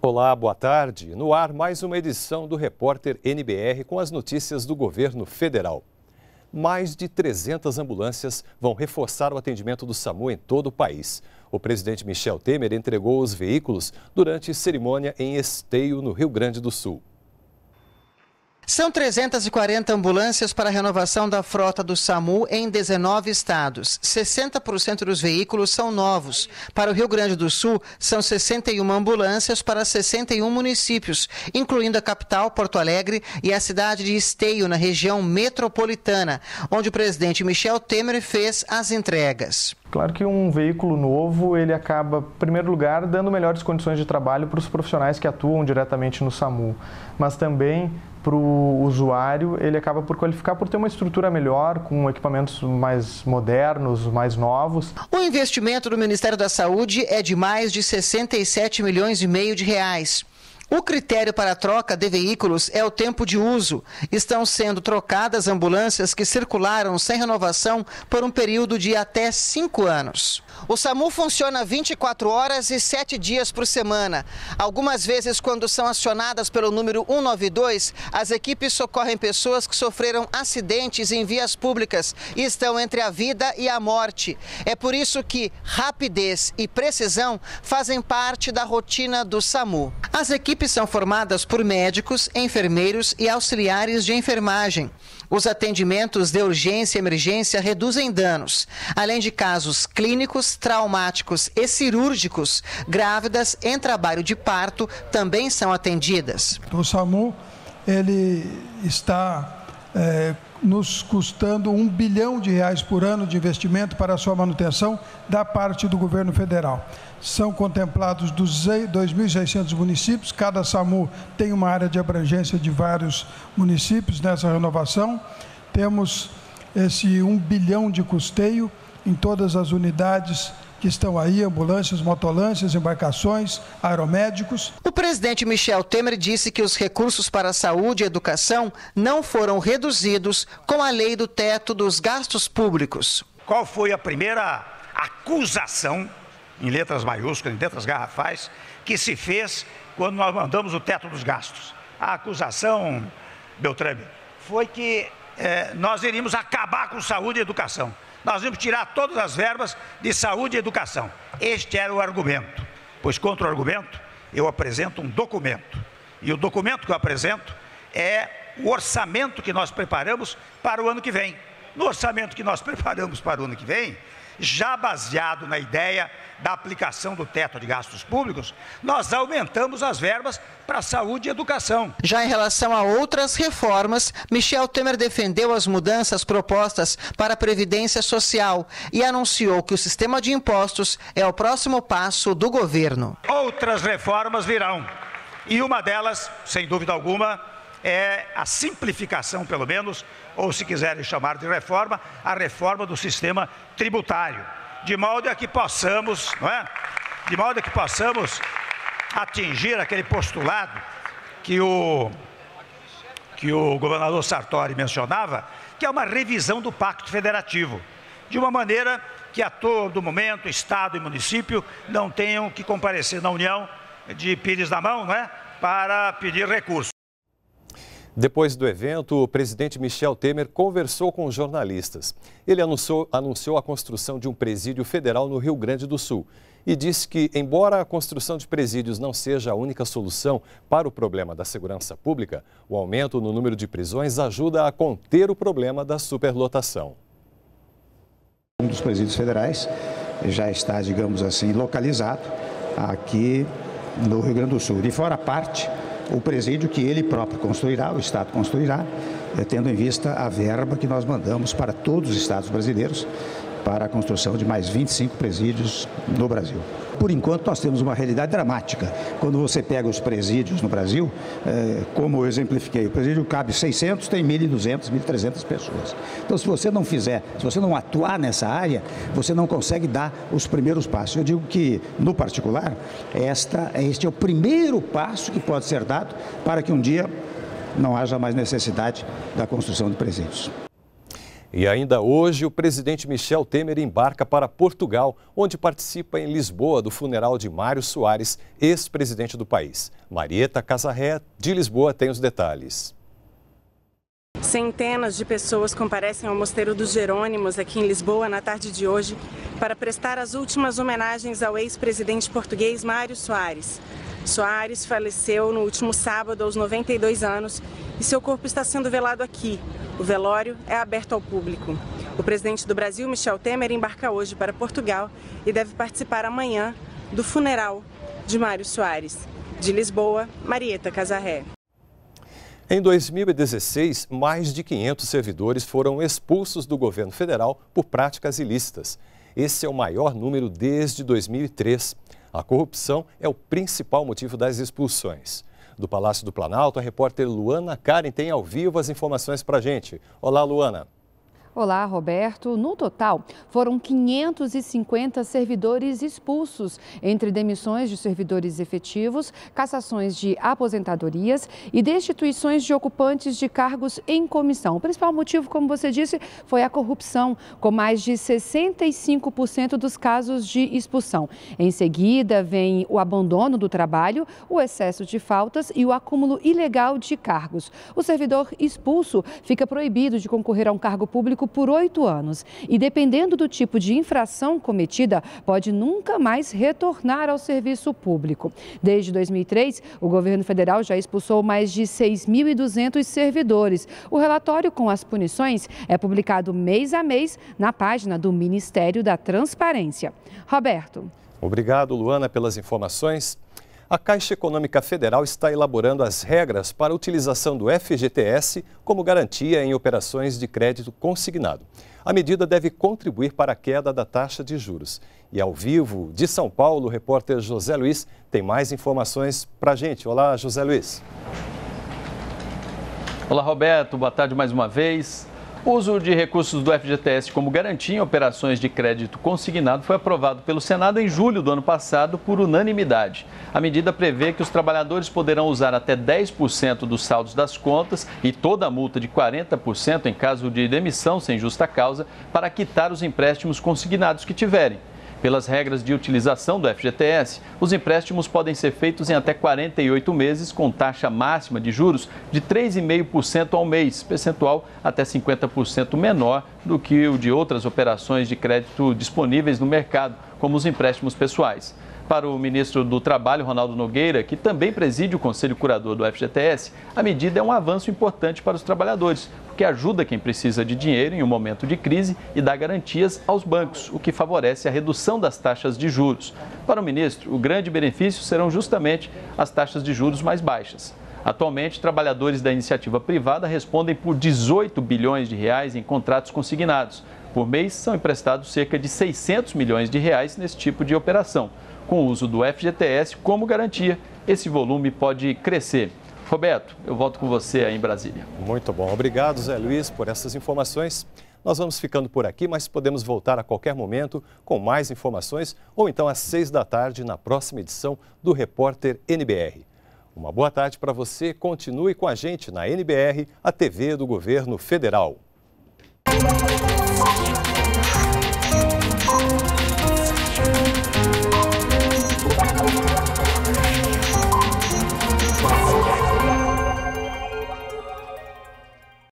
Olá, boa tarde. No ar, mais uma edição do Repórter NBR com as notícias do governo federal. Mais de 300 ambulâncias vão reforçar o atendimento do SAMU em todo o país. O presidente Michel Temer entregou os veículos durante cerimônia em Esteio, no Rio Grande do Sul. São 340 ambulâncias para a renovação da frota do SAMU em 19 estados. 60% dos veículos são novos. Para o Rio Grande do Sul, são 61 ambulâncias para 61 municípios, incluindo a capital, Porto Alegre, e a cidade de Esteio, na região metropolitana, onde o presidente Michel Temer fez as entregas. Claro que um veículo novo, ele acaba, em primeiro lugar, dando melhores condições de trabalho para os profissionais que atuam diretamente no SAMU, mas também para o usuário, ele acaba por qualificar por ter uma estrutura melhor, com equipamentos mais modernos, mais novos. O investimento do Ministério da Saúde é de mais de 67 milhões e meio de reais. O critério para a troca de veículos é o tempo de uso. Estão sendo trocadas ambulâncias que circularam sem renovação por um período de até cinco anos. O SAMU funciona 24 horas e 7 dias por semana. Algumas vezes, quando são acionadas pelo número 192, as equipes socorrem pessoas que sofreram acidentes em vias públicas e estão entre a vida e a morte. É por isso que rapidez e precisão fazem parte da rotina do SAMU. As equipes são formadas por médicos, enfermeiros e auxiliares de enfermagem. Os atendimentos de urgência e emergência reduzem danos, além de casos clínicos, traumáticos e cirúrgicos. Grávidas em trabalho de parto também são atendidas. O SAMU ele está é, nos custando um bilhão de reais por ano de investimento para sua manutenção da parte do governo federal. São contemplados 2.600 municípios, cada SAMU tem uma área de abrangência de vários municípios nessa renovação. Temos esse um bilhão de custeio em todas as unidades que estão aí, ambulâncias, motolâncias, embarcações, aeromédicos. O presidente Michel Temer disse que os recursos para a saúde e educação não foram reduzidos com a lei do teto dos gastos públicos. Qual foi a primeira acusação, em letras maiúsculas, em letras garrafais, que se fez quando nós mandamos o teto dos gastos? A acusação, Beltrame, foi que eh, nós iríamos acabar com saúde e educação nós vamos tirar todas as verbas de saúde e educação. Este era o argumento. Pois contra o argumento, eu apresento um documento. E o documento que eu apresento é o orçamento que nós preparamos para o ano que vem. No orçamento que nós preparamos para o ano que vem, já baseado na ideia da aplicação do teto de gastos públicos, nós aumentamos as verbas para saúde e educação. Já em relação a outras reformas, Michel Temer defendeu as mudanças propostas para a Previdência Social e anunciou que o sistema de impostos é o próximo passo do governo. Outras reformas virão. E uma delas, sem dúvida alguma, é a simplificação, pelo menos, ou se quiserem chamar de reforma, a reforma do sistema tributário, de modo a que possamos, não é? De modo a que possamos atingir aquele postulado que o que o governador Sartori mencionava, que é uma revisão do Pacto Federativo, de uma maneira que a todo momento Estado e município não tenham que comparecer na União de pires na mão, não é? Para pedir recurso. Depois do evento, o presidente Michel Temer conversou com os jornalistas. Ele anunciou, anunciou, a construção de um presídio federal no Rio Grande do Sul e disse que, embora a construção de presídios não seja a única solução para o problema da segurança pública, o aumento no número de prisões ajuda a conter o problema da superlotação. Um dos presídios federais já está, digamos assim, localizado aqui no Rio Grande do Sul. De fora parte o presídio que ele próprio construirá, o Estado construirá, eh, tendo em vista a verba que nós mandamos para todos os estados brasileiros para a construção de mais 25 presídios no Brasil. Por enquanto, nós temos uma realidade dramática. Quando você pega os presídios no Brasil, é, como eu exemplifiquei, o presídio cabe 600, tem 1.200, 1.300 pessoas. Então, se você não fizer, se você não atuar nessa área, você não consegue dar os primeiros passos. Eu digo que, no particular, esta, este é o primeiro passo que pode ser dado para que um dia não haja mais necessidade da construção de presídios. E ainda hoje, o presidente Michel Temer embarca para Portugal, onde participa em Lisboa do funeral de Mário Soares, ex-presidente do país. Marieta Casarré, de Lisboa, tem os detalhes. Centenas de pessoas comparecem ao Mosteiro dos Jerônimos, aqui em Lisboa, na tarde de hoje, para prestar as últimas homenagens ao ex-presidente português Mário Soares. Soares faleceu no último sábado, aos 92 anos, e seu corpo está sendo velado aqui, o velório é aberto ao público. O presidente do Brasil, Michel Temer, embarca hoje para Portugal e deve participar amanhã do funeral de Mário Soares. De Lisboa, Marieta Casarré. Em 2016, mais de 500 servidores foram expulsos do governo federal por práticas ilícitas. Esse é o maior número desde 2003. A corrupção é o principal motivo das expulsões. Do Palácio do Planalto, a repórter Luana Karen tem ao vivo as informações para a gente. Olá, Luana. Olá, Roberto. No total, foram 550 servidores expulsos, entre demissões de servidores efetivos, cassações de aposentadorias e destituições de ocupantes de cargos em comissão. O principal motivo, como você disse, foi a corrupção, com mais de 65% dos casos de expulsão. Em seguida, vem o abandono do trabalho, o excesso de faltas e o acúmulo ilegal de cargos. O servidor expulso fica proibido de concorrer a um cargo público por oito anos e, dependendo do tipo de infração cometida, pode nunca mais retornar ao serviço público. Desde 2003, o governo federal já expulsou mais de 6.200 servidores. O relatório com as punições é publicado mês a mês na página do Ministério da Transparência. Roberto. Obrigado, Luana, pelas informações. A Caixa Econômica Federal está elaborando as regras para a utilização do FGTS como garantia em operações de crédito consignado. A medida deve contribuir para a queda da taxa de juros. E ao vivo, de São Paulo, o repórter José Luiz tem mais informações para a gente. Olá, José Luiz. Olá, Roberto. Boa tarde mais uma vez. O uso de recursos do FGTS como garantia em operações de crédito consignado foi aprovado pelo Senado em julho do ano passado por unanimidade. A medida prevê que os trabalhadores poderão usar até 10% dos saldos das contas e toda a multa de 40% em caso de demissão sem justa causa para quitar os empréstimos consignados que tiverem. Pelas regras de utilização do FGTS, os empréstimos podem ser feitos em até 48 meses, com taxa máxima de juros de 3,5% ao mês, percentual até 50% menor do que o de outras operações de crédito disponíveis no mercado, como os empréstimos pessoais. Para o ministro do Trabalho, Ronaldo Nogueira, que também preside o Conselho Curador do FGTS, a medida é um avanço importante para os trabalhadores, porque ajuda quem precisa de dinheiro em um momento de crise e dá garantias aos bancos, o que favorece a redução das taxas de juros. Para o ministro, o grande benefício serão justamente as taxas de juros mais baixas. Atualmente, trabalhadores da iniciativa privada respondem por 18 bilhões de reais em contratos consignados. Por mês, são emprestados cerca de 600 milhões de reais nesse tipo de operação. Com o uso do FGTS como garantia, esse volume pode crescer. Roberto, eu volto com você aí em Brasília. Muito bom. Obrigado, Zé Luiz, por essas informações. Nós vamos ficando por aqui, mas podemos voltar a qualquer momento com mais informações ou então às seis da tarde na próxima edição do Repórter NBR. Uma boa tarde para você. Continue com a gente na NBR, a TV do Governo Federal.